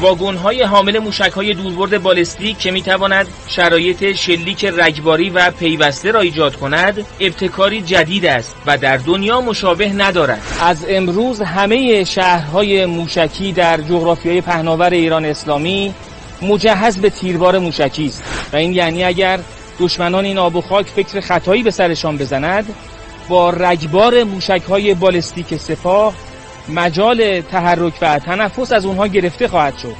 واگن های حامل موشک های دوربرد بالستیک که می‌تواند شرایط شلیک رگباری و پیوسته را ایجاد کند ابتکاری جدید است و در دنیا مشابه ندارد. از امروز همه شهرهای موشکی در جغرافیای پهناور ایران اسلامی مجهز به تیربار موشکی است. و این یعنی اگر دشمنان این آب و خاک فکر خطایی به سرشان بزند با رگبار موشک های بالستیک سپاه مجال تحرک و تنفس از اونها گرفته خواهد شد.